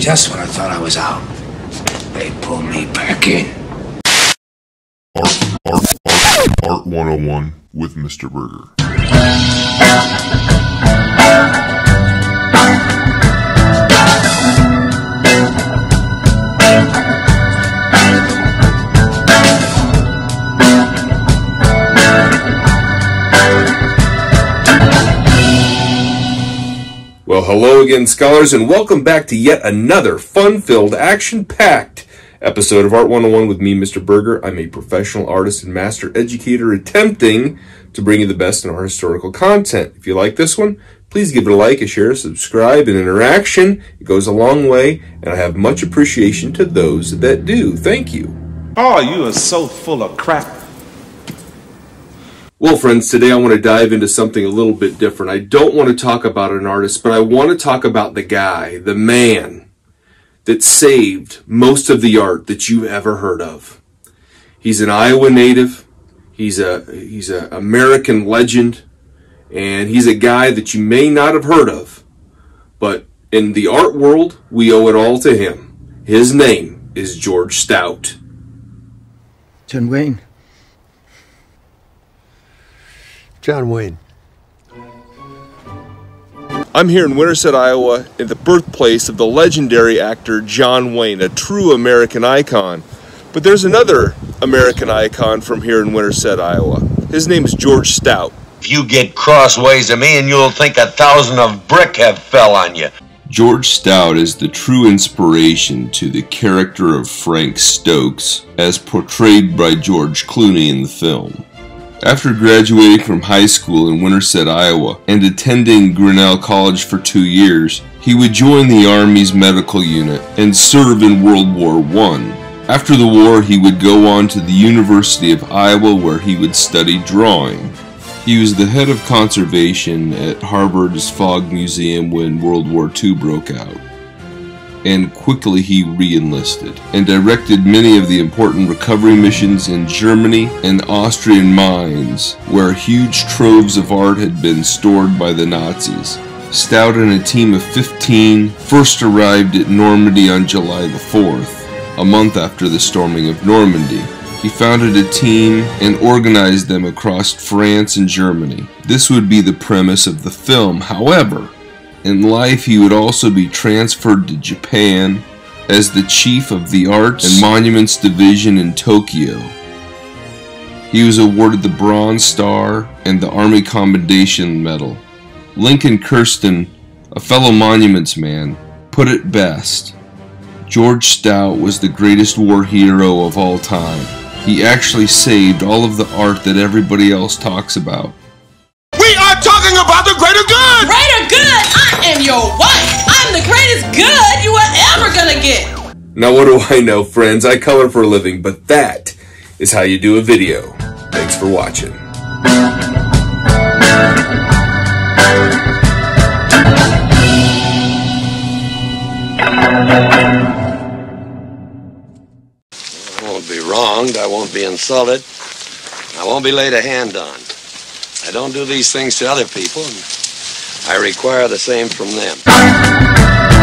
Just when I thought I was out, they pulled me back in. Art, Art, Art, Art 101 with Mr. Burgher. Hello again, scholars, and welcome back to yet another fun filled, action packed episode of Art 101 with me, Mr. Burgher. I'm a professional artist and master educator attempting to bring you the best in our historical content. If you like this one, please give it a like, a share, subscribe, and interaction. It goes a long way, and I have much appreciation to those that do. Thank you. Oh, you are so full of crap. Well, friends, today I want to dive into something a little bit different. I don't want to talk about an artist, but I want to talk about the guy, the man that saved most of the art that you've ever heard of. He's an Iowa native. He's a he's an American legend, and he's a guy that you may not have heard of, but in the art world, we owe it all to him. His name is George Stout. John Wayne. John Wayne. I'm here in Winterset, Iowa, at the birthplace of the legendary actor John Wayne, a true American icon. But there's another American icon from here in Winterset, Iowa. His name is George Stout. If you get crossways of me and you'll think a thousand of brick have fell on you. George Stout is the true inspiration to the character of Frank Stokes, as portrayed by George Clooney in the film. After graduating from high school in Winterset, Iowa, and attending Grinnell College for two years, he would join the Army's medical unit and serve in World War I. After the war, he would go on to the University of Iowa where he would study drawing. He was the head of conservation at Harvard's Fogg Museum when World War II broke out and quickly he re-enlisted and directed many of the important recovery missions in Germany and Austrian mines where huge troves of art had been stored by the Nazis. Stout and a team of 15 first arrived at Normandy on July the 4th, a month after the storming of Normandy. He founded a team and organized them across France and Germany. This would be the premise of the film. However, in life, he would also be transferred to Japan as the chief of the Arts and Monuments Division in Tokyo. He was awarded the Bronze Star and the Army Commendation Medal. Lincoln Kirstein, a fellow monuments man, put it best. George Stout was the greatest war hero of all time. He actually saved all of the art that everybody else talks about. We are talking about the greater good. Greater good? I am your wife. I'm the greatest good you are ever gonna get. Now, what do I know, friends? I color for a living, but that is how you do a video. Thanks for watching. I won't be wronged. I won't be insulted. I won't be laid a hand on. I don't do these things to other people, and I require the same from them.